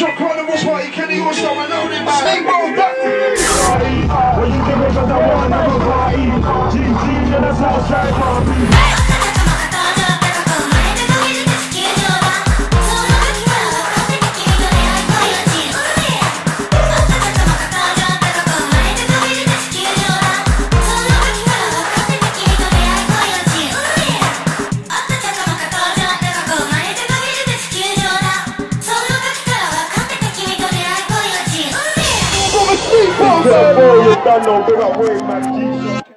Shock Carnival's party, Kenny All Star, and loaded by Snake Bone Black. When you give me I one, I'm another party. GG, then that's how Tell boy you done no good away, my Jesus.